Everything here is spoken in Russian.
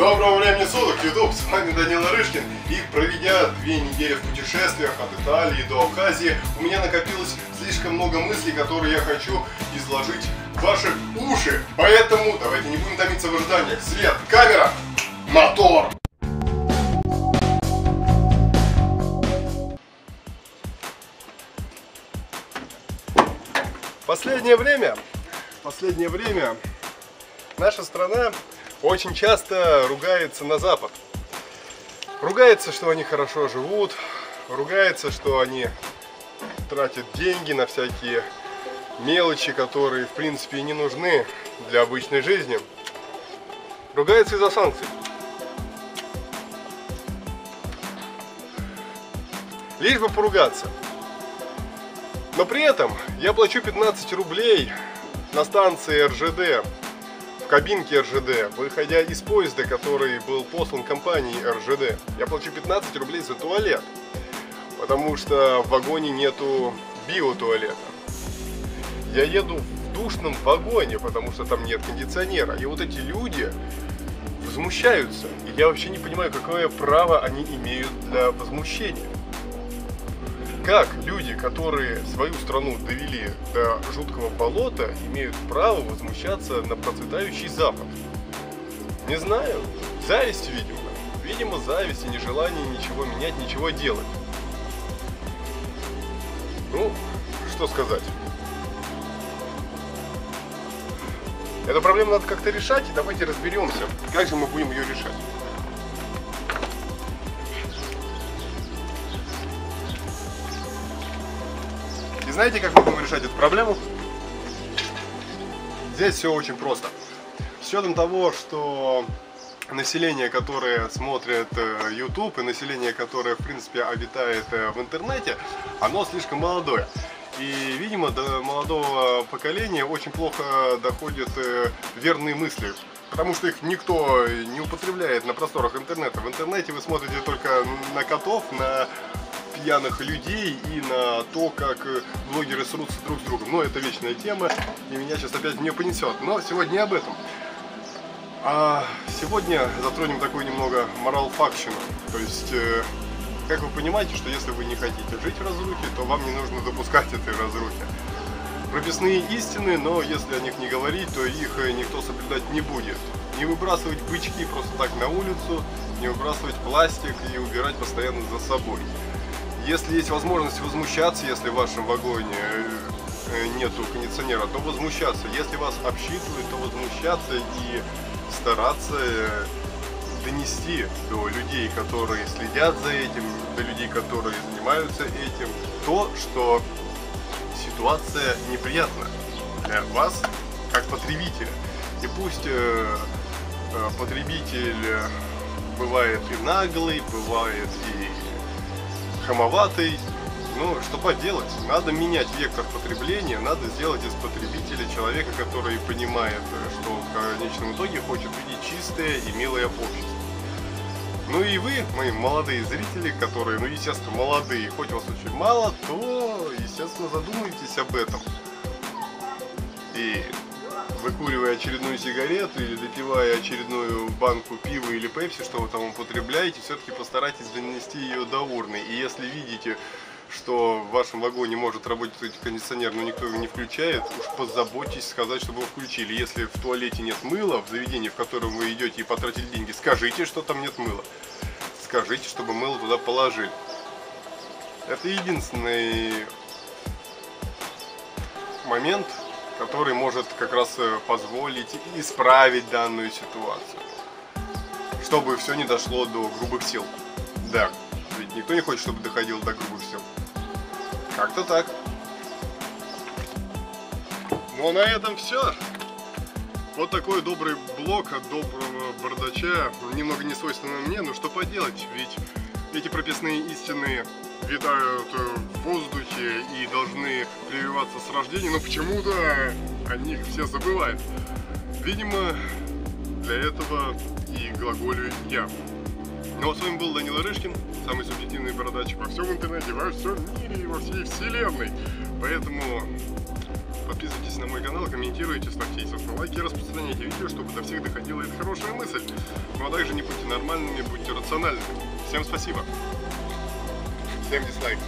Доброго времени суток, YouTube, с вами Данил Рышкин. И проведя две недели в путешествиях от Италии до Абхазии, у меня накопилось слишком много мыслей, которые я хочу изложить в ваши уши. Поэтому давайте не будем томиться в ожиданиях. Свет, камера, мотор! Последнее время, последнее время наша страна очень часто ругается на Запад. Ругается, что они хорошо живут, ругается, что они тратят деньги на всякие мелочи, которые в принципе не нужны для обычной жизни. Ругается из-за санкций. Лишь бы поругаться. Но при этом я плачу 15 рублей на станции РЖД кабинке РЖД, выходя из поезда, который был послан компанией РЖД, я плачу 15 рублей за туалет, потому что в вагоне нету биотуалета. Я еду в душном вагоне, потому что там нет кондиционера. И вот эти люди возмущаются. И я вообще не понимаю, какое право они имеют для возмущения как люди, которые свою страну довели до жуткого болота, имеют право возмущаться на процветающий Запад? Не знаю. Зависть, видимо. Видимо, зависть и нежелание ничего менять, ничего делать. Ну, что сказать. Эту проблему надо как-то решать, и давайте разберемся, как же мы будем ее решать. И знаете, как мы будем решать эту проблему? Здесь все очень просто. С учетом того, что население, которое смотрит э, YouTube и население, которое, в принципе, обитает э, в интернете, оно слишком молодое. И, видимо, до молодого поколения очень плохо доходят э, верные мысли. Потому что их никто не употребляет на просторах интернета. В интернете вы смотрите только на котов, на пьяных людей и на то, как э, блогеры срутся друг с другом. Но это вечная тема, и меня сейчас опять в нее понесет. Но сегодня не об этом. А сегодня затронем такую немного морал-факщину. То есть, э, как вы понимаете, что если вы не хотите жить в разрухе, то вам не нужно допускать этой разрухи. Прописные истины, но если о них не говорить, то их э, никто соблюдать не будет. Не выбрасывать бычки просто так на улицу, не выбрасывать пластик и убирать постоянно за собой. Если есть возможность возмущаться, если в вашем вагоне э, нету кондиционера, то возмущаться. Если вас обсчитывают, то возмущаться и стараться э, донести до людей, которые следят за этим, до людей, которые занимаются этим, то, что ситуация неприятна для вас, как потребителя. И пусть э, потребитель бывает и наглый, бывает и хамоватый. Ну, что поделать, надо менять вектор потребления, надо сделать из потребителя человека, который понимает, что в конечном итоге хочет видеть чистое и милое общество. Ну и вы, мои молодые зрители, которые, ну, естественно, молодые, хоть вас очень мало, то, естественно, задумайтесь об этом. И выкуривая очередную сигарету или допивая очередную банку пива или пепси, что вы там употребляете, все-таки постарайтесь донести ее до урны. И если видите, что в вашем вагоне может работать кондиционер, но никто его не включает, уж позаботьтесь сказать, чтобы его включили. Если в туалете нет мыла, в заведении, в котором вы идете и потратили деньги, скажите, что там нет мыла. Скажите, чтобы мыло туда положили. Это единственный момент, который может как раз э, позволить исправить данную ситуацию, чтобы все не дошло до грубых сил. Да, ведь никто не хочет, чтобы доходило до грубых сил. Как-то так. Ну а на этом все. Вот такой добрый блок от доброго бардача, немного не свойственно мне, но что поделать, ведь эти прописные истины витают э, в воздухе и должны прививаться с рождения, но почему-то о них все забывают. Видимо, для этого и глаголю я. Ну а с вами был Данила Рышкин, самый субъективный бородачик во всем интернете, во всем мире и во всей вселенной. Поэтому Подписывайтесь на мой канал, комментируйте, ставьте, естественно, лайки, распространяйте видео, чтобы до всех доходила эта хорошая мысль. Ну а также не будьте нормальными, будьте рациональными. Всем спасибо. Всем дизлайк.